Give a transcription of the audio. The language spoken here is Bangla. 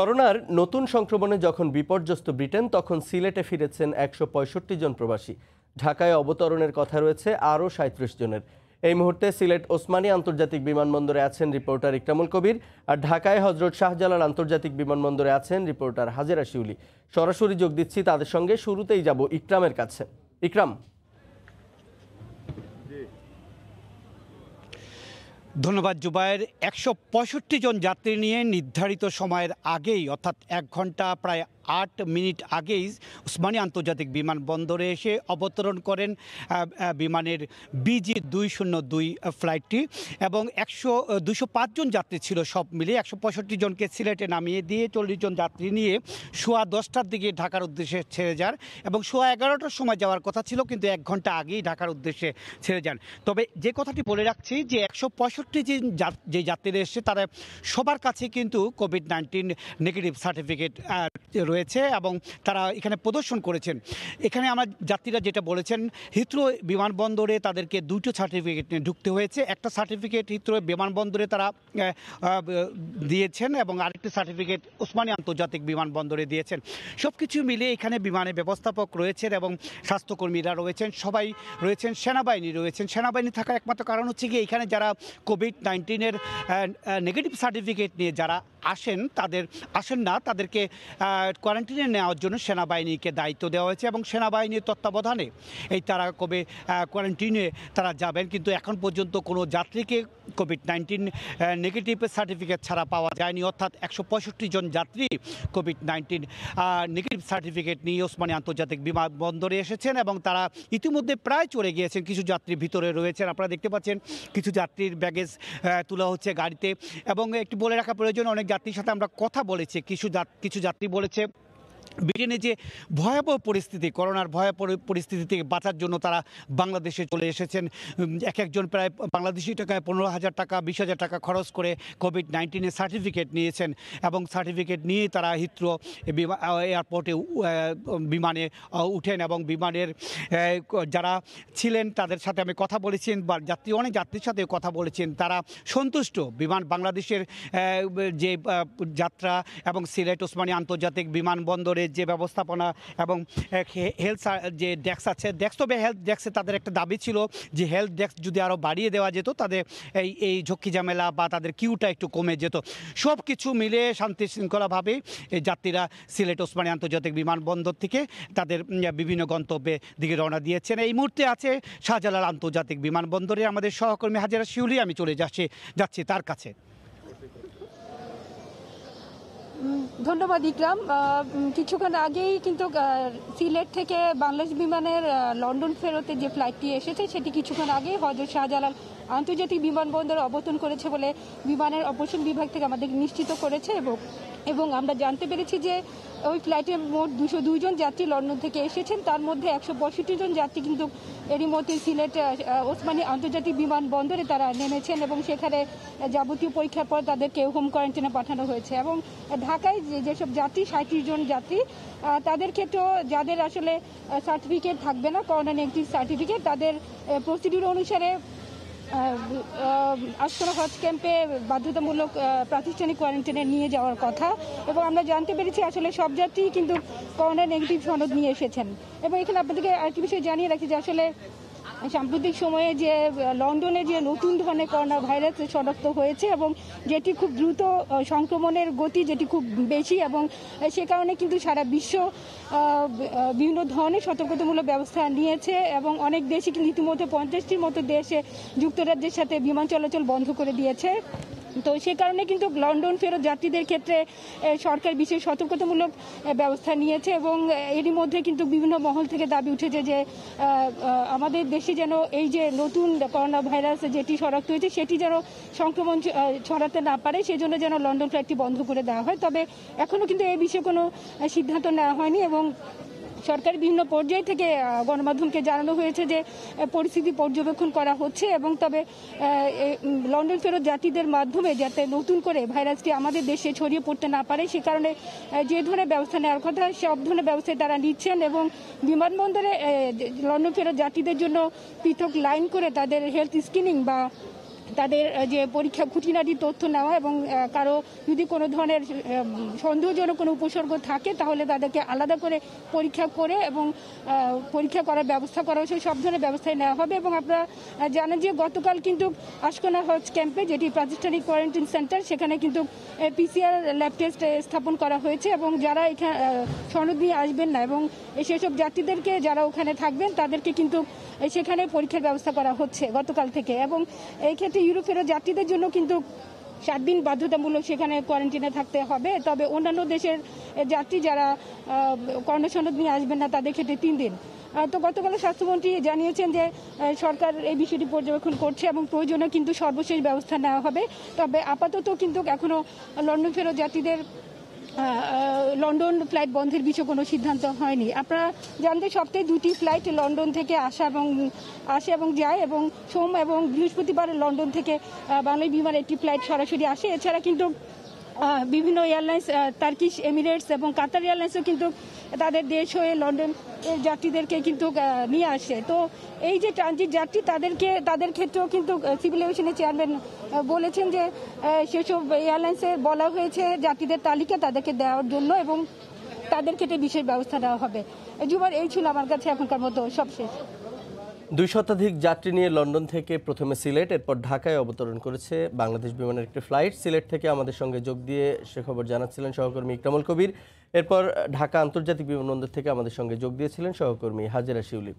করোনার নতুন সংক্রমণে যখন বিপর্যস্ত ব্রিটেন, তখন সিলেটে ফিরেছেন একশো পঁয়ষট্টি জন প্রবাসী। ঢাকায় অবতরণের কথা রয়েছে আরও সাঁত্রিশ জনের। এই মুহূর্তে সিলেট ওসমানী আন্তর্জাতিক বিমানবন্দরে আছেন রিপোর্টার ইকরামুল কবির আর ঢাকায় হজরত শাহজালাল আন্তর্জাতিক বিমানবন্দরে আছেন রিপোর্টার হাজেরা শিউলি। সরাসরি যোগ দিচ্ছি তাদের সঙ্গে, শুরুতেই যাব ইকরামের কাছে। ইকরাম ধন্যবাদ জুবায়ের একশো পঁয়ষট্টি জন যাত্রী নিয়ে নির্ধারিত সময়ের আগেই অর্থাৎ এক ঘণ্টা প্রায় আট মিনিট আগেই উসমানী আন্তর্জাতিক বিমানবন্দরে এসে অবতরণ করেন বিমানের বিজি দুই শূন্য দুই ফ্লাইটটি এবং একশো দুশো পাঁচজন যাত্রী ছিল সব মিলিয়ে একশো পঁয়ষট্টি জনকে সিলেটে নামিয়ে দিয়ে চল্লিশ জন যাত্রী নিয়ে সোয়া দশটার দিকে ঢাকার উদ্দেশ্যে ছেড়ে যান এবং সোয়া এগারোটার সময় যাওয়ার কথা ছিল কিন্তু এক ঘণ্টা আগেই ঢাকার উদ্দেশ্যে ছেড়ে যান। তবে যে কথাটি বলে রাখছি যে একশো পঁয়ষট্টি যা- যে যাত্রীরা এসছে তারা সবার কাছে কিন্তু কোভিড নাইন্টিন নেগেটিভ সার্টিফিকেট রয়েছে এবং তারা এখানে প্রদর্শন করেছেন। এখানে আমার যাত্রীরা যেটা বলেছেন, হিথ্রো বিমানবন্দরে তাদেরকে দুটো সার্টিফিকেট নিয়ে ঢুকতে হয়েছে। একটা সার্টিফিকেট হিথ্রো বিমানবন্দরে তারা দিয়েছেন এবং আরেকটি সার্টিফিকেট ওসমানী আন্তর্জাতিক বিমানবন্দরে দিয়েছেন। সব কিছু মিলিয়ে এখানে বিমানের ব্যবস্থাপক রয়েছেন এবং স্বাস্থ্যকর্মীরা রয়েছেন, সবাই রয়েছেন, সেনাবাহিনী রয়েছেন। সেনাবাহিনী থাকার একমাত্র কারণ হচ্ছে কি এখানে যারা কোভিড নাইন্টিনের নেগেটিভ সার্টিফিকেট নিয়ে যারা আসেন, তাদের আসেন না, তাদেরকে কোয়ারেন্টিনে নেওয়ার জন্য সেনাবাহিনীকে দায়িত্ব দেওয়া হয়েছে এবং সেনাবাহিনীর তত্ত্বাবধানে এই তারা কবে কোয়ারেন্টিনে তারা যাবেন। কিন্তু এখন পর্যন্ত কোনো যাত্রীকে কোভিড নাইন্টিন নেগেটিভ সার্টিফিকেট ছাড়া পাওয়া যায়নি। অর্থাৎ একশো পঁয়ষট্টি জন যাত্রী কোভিড নাইন্টিন নেগেটিভ সার্টিফিকেট নিয়ে ওসমানী আন্তর্জাতিক বিমানবন্দরে এসেছেন এবং তারা ইতিমধ্যে প্রায় চলে গিয়েছেন। কিছু যাত্রী ভিতরে রয়েছেন। আপনারা দেখতে পাচ্ছেন, কিছু যাত্রীর ব্যাগেজ তোলা হচ্ছে গাড়িতে। এবং একটু বলে রাখা প্রয়োজন, অনেক যাত্রীর সাথে আমরা কথা বলেছি। কিছু কিছু যাত্রী বলেছে ব্রিটেনে যে ভয়াবহ পরিস্থিতি, করোনার ভয়াবহ পরিস্থিতি থেকে বাঁচার জন্য তারা বাংলাদেশে চলে এসেছেন। এক একজন প্রায় বাংলাদেশি টাকায় পনেরো হাজার টাকা, বিশ হাজার টাকা খরচ করে কোভিড নাইন্টিনের সার্টিফিকেট নিয়েছেন এবং সার্টিফিকেট নিয়ে তারা বিমা- এয়ারপোর্টে বিমানে উঠেন এবং বিমানের যারা ছিলেন তাদের সাথে আমি কথা বলেছেন বা যাত্রী, অনেক যাত্রীর সাথে কথা বলেছেন। তারা সন্তুষ্ট। বিমান, বাংলাদেশের যে যাত্রা এবং সিলেট, ওসমানী আন্তর্জাতিক বিমানবন্দরের যে ব্যবস্থাপনা এবং হেলথ যে ডেস্ক আছে ডেস্ক তবে হেলথ ডেস্কে তাদের একটা দাবি ছিল যে হেলথ ডেস্ক যদি আরও বাড়িয়ে দেওয়া যেত, তাদের এই এই ঝক্কি ঝামেলা বা তাদের কিউটা একটু কমে যেত। সব কিছু মিলে শান্তি শৃঙ্খলাভাবে এই যাত্রীরা সিলেট ওসমানী আন্তর্জাতিক বিমানবন্দর থেকে তাদের বিভিন্ন গন্তব্যে দিকে রওনা দিয়েছেন। এই মুহূর্তে আছে শাহজালাল আন্তর্জাতিক বিমানবন্দরে আমাদের সহকর্মী হাজারা শিউলি, আমি চলে যাচ্ছি যাচ্ছি তার কাছে। ধন্যবাদ, ইকরাম। কিছুক্ষণ আগেই কিন্তু সিলেট থেকে বাংলাদেশ বিমানের লন্ডন ফেরতে যে ফ্লাইটটি এসেছে, সেটি কিছুক্ষণ আগে হজরত শাহজালাল আন্তর্জাতিক বিমানবন্দরে অবতরণ করেছে বলে বিমানের অপারেশন বিভাগ থেকে আমাদের নিশ্চিত করেছে এবং এবং আমরা জানতে পেরেছি যে ওই ফ্লাইটে মোট দুশো দুইজন যাত্রী লন্ডন থেকে এসেছেন। তার মধ্যে একশো পঁয়ষট্টি জন যাত্রী কিন্তু এরই মধ্যে সিলেট ওসমানী আন্তর্জাতিক বিমানবন্দরে তারা নেমেছেন এবং সেখানে যাবতীয় পরীক্ষার পর তাদেরকে হোম কোয়ারেন্টাইনে পাঠানো হয়েছে। এবং ঢাকায় যেসব যাত্রী সাঁত্রিশ জন যাত্রী তাদের ক্ষেত্রেও যাদের আসলে সার্টিফিকেট থাকবে না করোনা নেগেটিভ সার্টিফিকেট তাদের প্রসিডিউর অনুসারে আস্তরা হজ ক্যাম্পে বাধ্যতামূলক প্রাতিষ্ঠানিক কোয়ারেন্টাইনে নিয়ে যাওয়ার কথা এবং আমরা জানতে পেরেছি আসলে সব যাত্রী কিন্তু করোনা নেগেটিভ সনদ নিয়ে এসেছেন। এবং এখানে আপনাদেরকে আর আরেকটি বিষয় জানিয়ে রাখি যে আসলে সাম্প্রতিক সময়ে যে লন্ডনে যে নতুন ধরনের করোনা ভাইরাস শনাক্ত হয়েছে এবং যেটি খুব দ্রুত সংক্রমণের গতি যেটি খুব বেশি এবং সে কারণে কিন্তু সারা বিশ্ব বিভিন্ন ধরনের সতর্কতামূলক ব্যবস্থা নিয়েছে এবং অনেক দেশে কিন্তু ইতিমধ্যে পঞ্চাশটির মতো দেশে যুক্তরাজ্যের সাথে বিমান চলাচল বন্ধ করে দিয়েছে। তো সে কারণে কিন্তু লন্ডন ফেরত যাত্রীদের ক্ষেত্রে সরকার বিশেষ সতর্কতামূলক ব্যবস্থা নিয়েছে এবং এরই মধ্যে কিন্তু বিভিন্ন মহল থেকে দাবি উঠেছে যে আমাদের দেশে যেন এই যে নতুন করোনা ভাইরাস যেটি শনাক্ত হয়েছে সেটি যেন সংক্রমণ ছড়াতে না পারে, সেজন্য যেন লন্ডন ফ্লাইটটি বন্ধ করে দেওয়া হয়। তবে এখনও কিন্তু এই বিষয়ে কোনো সিদ্ধান্ত নেওয়া হয়নি এবং সরকারি বিভিন্ন পর্যায় থেকে গণমাধ্যমকে জানানো হয়েছে যে পরিস্থিতি পর্যবেক্ষণ করা হচ্ছে এবং তবে লন্ডন ফেরত যাত্রীদের মাধ্যমে যাতে নতুন করে ভাইরাসটি আমাদের দেশে ছড়িয়ে পড়তে না পারে, সে কারণে যে ধরনের ব্যবস্থা নেওয়ার কথা সব ধরনের ব্যবস্থায় তারা নিচ্ছেন এবং বিমানবন্দরে লন্ডন ফেরত যাত্রীদের জন্য পৃথক লাইন করে তাদের হেলথ স্ক্রিনিং বা তাদের যে পরীক্ষা খুঁটিনাটি তথ্য নেওয়া এবং কারও যদি কোনো ধরনের সন্দেহজনক কোনো উপসর্গ থাকে, তাহলে তাদেরকে আলাদা করে পরীক্ষা করে এবং পরীক্ষা করার ব্যবস্থা করা হয়েছে। সব ধরনের ব্যবস্থায় নেওয়া হবে এবং আপনারা জানেন যে গতকাল কিন্তু আশকোনা হজ ক্যাম্পে, যেটি প্রাতিষ্ঠানিক কোয়ারেন্টাইন সেন্টার, সেখানে কিন্তু পিসিআর ল্যাব টেস্ট স্থাপন করা হয়েছে এবং যারা এখানে সনদ নিয়ে আসবেন না এবং সেসব যাত্রীদেরকে যারা ওখানে থাকবেন, তাদেরকে কিন্তু সেখানে পরীক্ষার ব্যবস্থা করা হচ্ছে গতকাল থেকে এবং এই ক্ষেত্রে ইউরোপেরও যাত্রীদের জন্য কিন্তু সাত দিন বাধ্যতামূলক সেখানে কোয়ারেন্টিনে থাকতে হবে। তবে অন্যান্য দেশের যাত্রী যারা কর্ণসনদ নিয়ে আসবেন না, তাদের ক্ষেত্রে তিন দিন। তো গতকাল স্বাস্থ্যমন্ত্রী জানিয়েছেন যে সরকার এই বিষয়টি পর্যবেক্ষণ করছে এবং প্রয়োজনে কিন্তু সর্বশেষ ব্যবস্থা নেওয়া হবে। তবে আপাতত কিন্তু এখনও লন্ডন ফেরত যাত্রীদের লন্ডন ফ্লাইট বন্ধের বিষয়ে কোনো সিদ্ধান্ত হয়নি। আপনারা জানতে সপ্তাহে দুটি ফ্লাইট লন্ডন থেকে আসা এবং আসে এবং যায় এবং সোম এবং বৃহস্পতিবার লন্ডন থেকে বাংলাদেশ বিমানে একটি ফ্লাইট সরাসরি আসে। এছাড়া কিন্তু বিভিন্ন এয়ারলাইন্স টার্কিশ এমিরেটস এবং কাতার এয়ারলাইন্সও কিন্তু তাদের দেশ হয়ে লন্ডন যাত্রীদেরকে কিন্তু নিয়ে আসে। তো এই যে ট্রানজিট যাত্রী তাদেরকে, তাদের ক্ষেত্রেও কিন্তু সিভিল এভিয়েশনের চেয়ারম্যান বলেছেন যে সেসব এয়ারলাইন্সে বলা হয়েছে যাত্রীদের তালিকা তাদেরকে দেওয়ার জন্য এবং তাদের ক্ষেত্রে বিশেষ ব্যবস্থা নেওয়া হবে। জুবার এই ছিল আমার কাছে এখনকার মতো সবশেষ। দুই শতাধিক যাত্রী নিয়ে লন্ডন থেকে প্রথমে সিলেট, এরপর ঢাকায় অবতরণ করেছে বাংলাদেশ বিমানের একটি ফ্লাইট। সিলেট থেকে আমাদের সঙ্গে যোগ দিয়ে সে খবর জানাচ্ছিলেন সহকর্মী ইকরামুল কবির। এরপর ঢাকা আন্তর্জাতিক বিমানবন্দর থেকে আমাদের সঙ্গে যোগ দিয়েছিলেন সহকর্মী হাজেরা শিউলি।